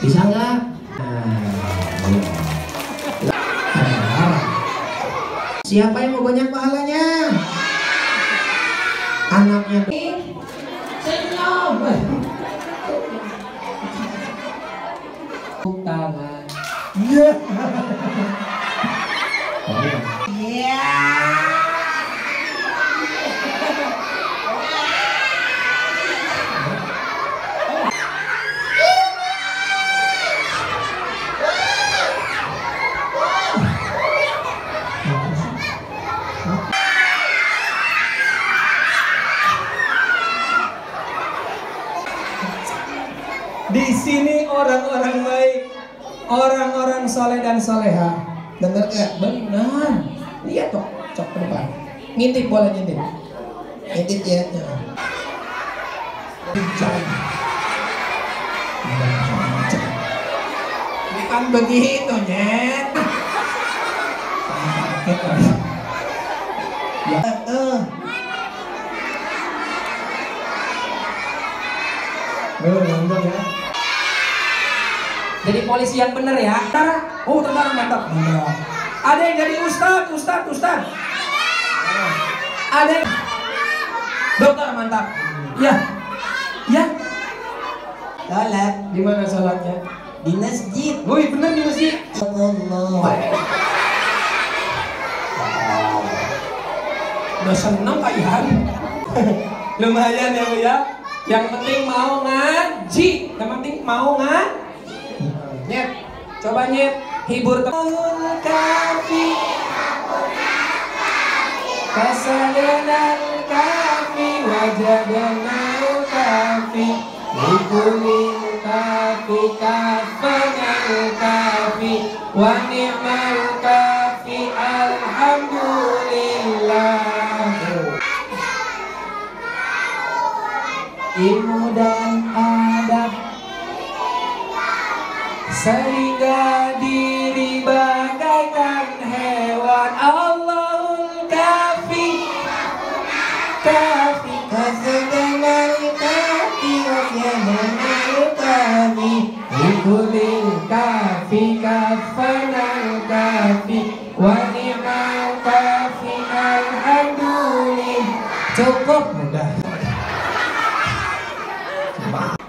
Bisa nggak? Iya. Siapa yang mau banyak pahalanya? Anaknya senyum. Tangan. Iya. Di sini orang-orang baik, orang-orang soleh dan soleha. Dengar gak? Benar. Lihat toh, cok ke depan. Ngintip boleh ngintip. Ngintip ya. Bukan begitu, Nyet. Ya, eh. Oh, mantap ya. Jadi polisi yang benar ya. Tentara. Oh, tentara mantap. Mantap. Ada yang jadi ustad, ustad, ustad. Ada yang dokter mantap. Ya. Ya. Salat. Di mana salatnya? Di masjid. Woi, benar di masjid. Allah. Udah seneng kalian. Lumayan ya Bu ya. Yang penting mau ngaji. Yang penting mau ngaji. Nyet. Coba nyet. Hibur teman kafi. Kasadanal kafi wajadanal kafi Likulil kafi kafanal kafi Wa ni'mal kafi alhamdulillah. Ilmu dan adab Sehingga diri bagaikan hewan. Allahul kafi. Kafi. Kasadanal kafi. Wajadanal kafi. Likulil kafi. Kafanal kafi. Wa ni'mal kafi. Alhamdulillah. Cukup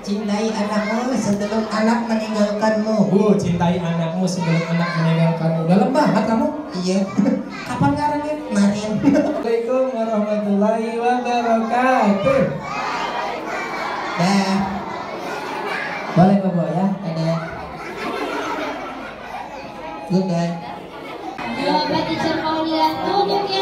Cintai anakmu sebelum anak meninggalkanmu. Oh, cintai anakmu sebelum anak meninggalkanmu. Dalam banget kamu. Iya. Kapan ngarangnya? Kemarin. Assalamualaikum warahmatullahi wabarakatuh. Dah. Boleh Bobo ya? Ada. Good night. Jawaban teacher Maulia tunjuk ya